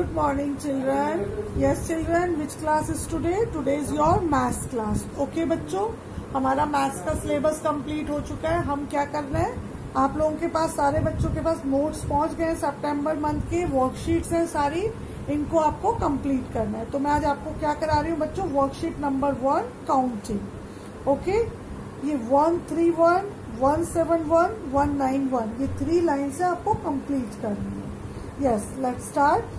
Good morning children. Yes children, which class is today? Today is your maths class. Okay बच्चों? हमारा maths का syllabus complete हो चुका है। हम क्या कर रहे हैं? आप लोगों के पास सारे बच्चों के पास नोट्स पहुँच गए हैं सितंबर मंथ के। वर्कशीट्स हैं सारी। इनको आपको कंप्लीट करना है। तो मैं आज आपको क्या करा रही हूँ बच्चों? Worksheet number one counting okay ये one three one one seven one one nine one ये थ्री लाइन से आपको कंप्लीट करनी है। Yes let start.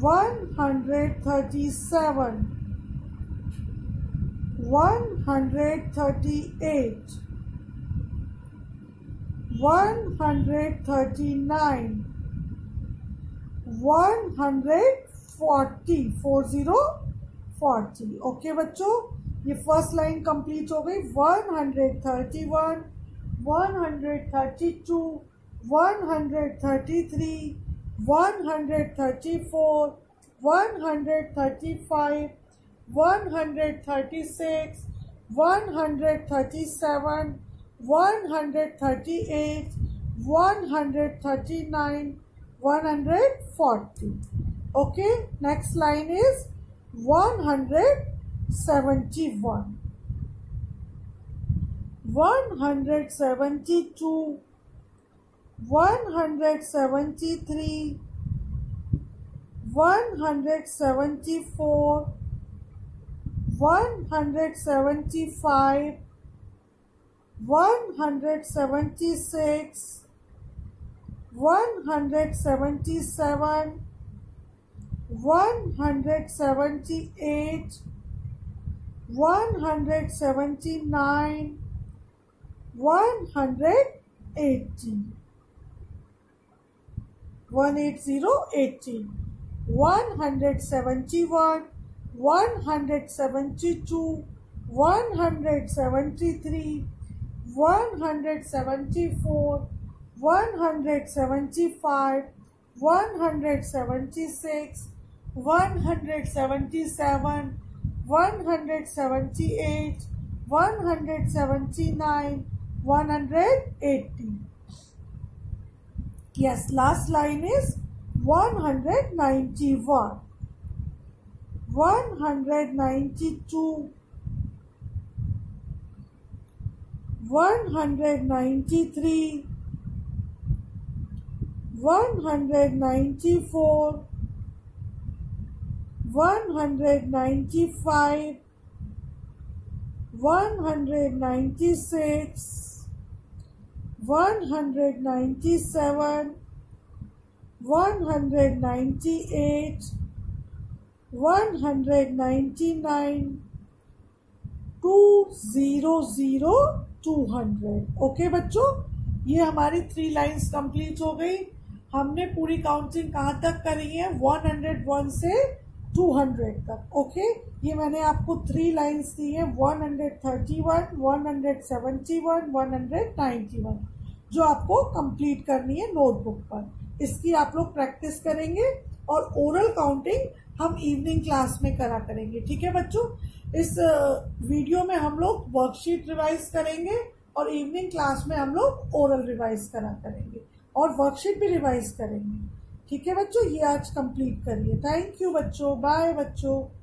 One hundred thirty-four. One hundred thirty-five one hundred thirty-six, one hundred thirty-seven, one hundred thirty-eight, one hundred thirty-nine, one hundred forty, four zero forty. Okay बच्चों ये first line complete हो गई one hundred thirty one one hundred thirty two 133, 134, 135, 136, 137, 138, 139, 140. Okay, next line is 171. 172 173 174 175 176 177 178 179 180 18018 171 172 173 174 175 176 177 178 179 180 Yes, last line is 191. 192. 193. 194. 195. 196 197 198 199 200 200 okay okay, बच्चों? ये हमारी three lines complete हो गई। हमने पूरी काउंटिंग कहाँ तक करी है? 101 से टू हंड्रेड तक। ओके ये मैंने आपको थ्री लाइन्स दी है one hundred thirty one one hundred seventy one one hundred ninety one जो आपको कंप्लीट करनी है नोटबुक पर। इसकी आप लोग प्रैक्टिस करेंगे और ओरल काउंटिंग हम इवनिंग क्लास में करा करेंगे। ठीक है बच्चों? इस वीडियो में हम लोग वर्कशीट रिवाइज करेंगे और इवनिंग क्लास में हम लोग ओरल रिवाइज करा करेंगे। और वर्कशीट भी रिवाइज करेंगे। ठीक है बच्चों? ये आज कंप्लीट करिए। थैंक यू बच्चों। बाय बच्चों।